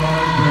God